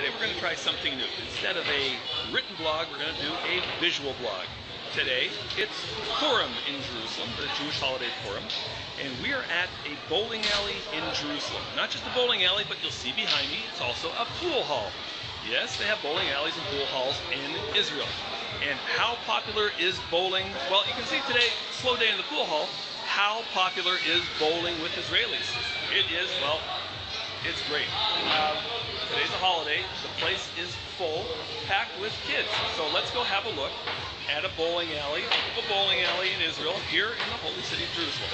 Today we're going to try something new. Instead of a written blog, we're going to do a visual blog. Today it's Purim in Jerusalem, the Jewish holiday Purim, and we are at a bowling alley in Jerusalem. Not just a bowling alley, but you'll see behind me, it's also a pool hall. Yes, they have bowling alleys and pool halls in Israel. And how popular is bowling? Well, you can see today, slow day in the pool hall, how popular is bowling with Israelis? It is, well, it's great. Um, today's a holiday. The place is full, packed with kids. So let's go have a look at a bowling alley, a bowling alley in Israel, here in the holy city of Jerusalem.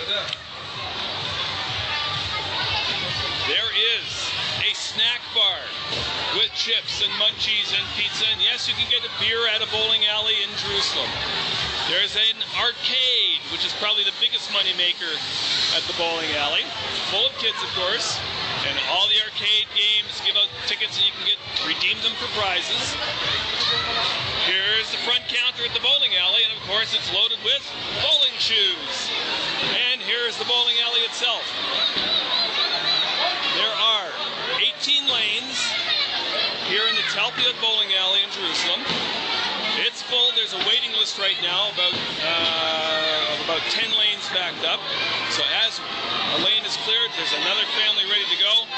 There is a snack bar with chips and munchies and pizza. And yes, you can get a beer at a bowling alley in Jerusalem. There's an arcade, which is probably the biggest moneymaker at the bowling alley, full of kids, of course. And all the arcade games give out tickets and you can get redeem them for prizes. Here's the front counter at the bowling alley, and of course it's loaded with bowling shoes. And here's the bowling alley itself. There are 18 lanes here in the Talpiot Bowling Alley in Jerusalem. It's full. There's a waiting list right now, about uh, about 10 lanes backed up. So as a lane is cleared, there's another family ready to go.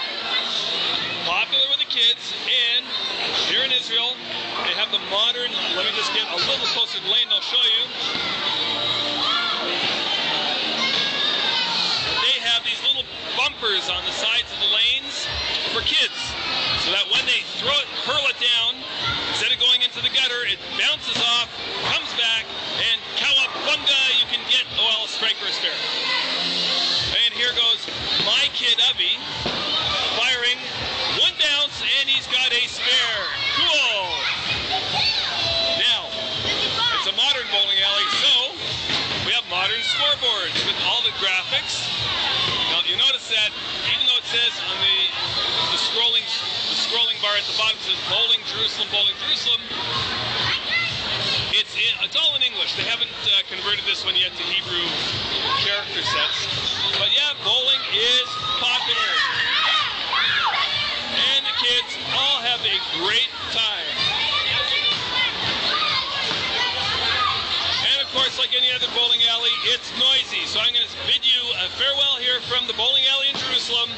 Popular with the kids, and here in Israel, they have the modern. Let me just get a little closer to the lane. I'll show you. They have these little bumpers on the sides of the lanes for kids, so that when they throw it, hurl it down, instead of going into the gutter, it bounces off, comes back, and cowabunga, you can get, well, a strike or a spare. Avi, firing one bounce, and he's got a spare. Cool. Now, it's a modern bowling alley, so we have modern scoreboards with all the graphics. Now, you notice that even though it says on the the scrolling the scrolling bar at the bottom says bowling Jerusalem, bowling Jerusalem. It's in, it's all in English. They haven't uh, converted this one yet to Hebrew character sets. But yeah, bowling is popular. And the kids all have great time. And of course, like any other bowling alley, it's noisy. So I'm going to bid you a farewell here from the bowling alley in Jerusalem.